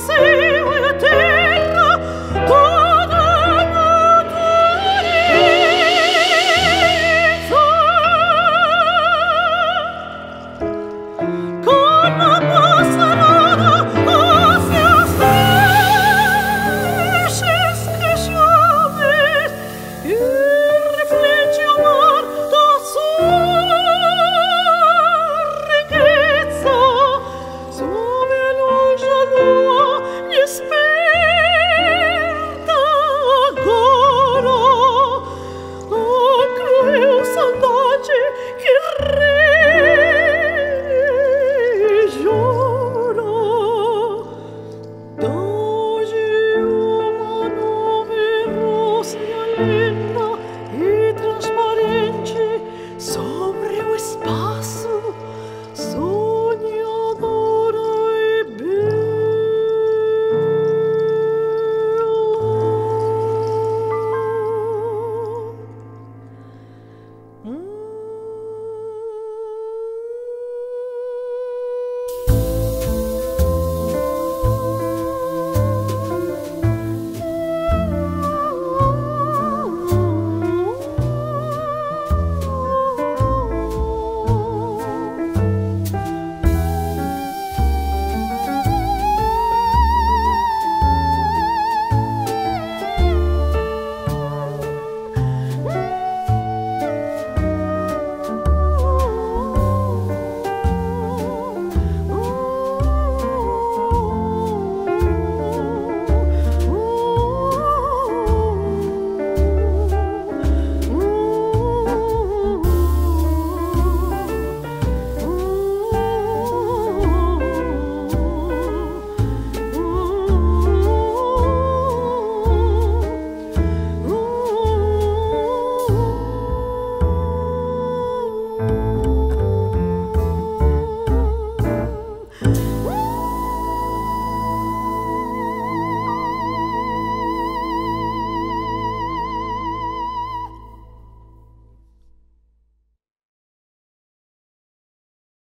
是。